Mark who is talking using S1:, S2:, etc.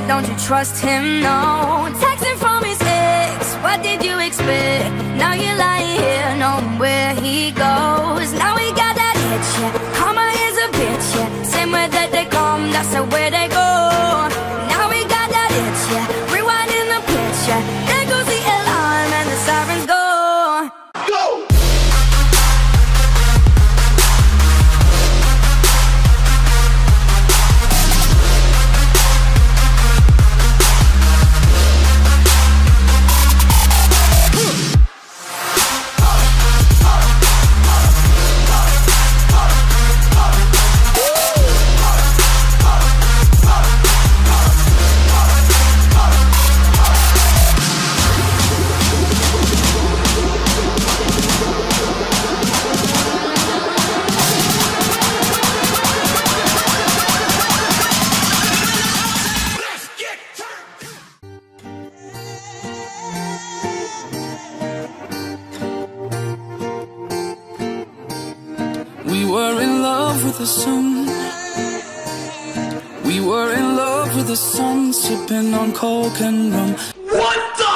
S1: said, don't you trust him, no. Texting from his ex, what did you expect? Now you're lying here, knowing where he goes. Now he got that itch, yeah. Karma is a bitch, yeah. Same way that they come, that's the way they go. Now he got that itch, yeah. Rewinding the pitch,
S2: We were in love with the sun. We were in love with the sun, sipping on coke and rum.
S3: What the?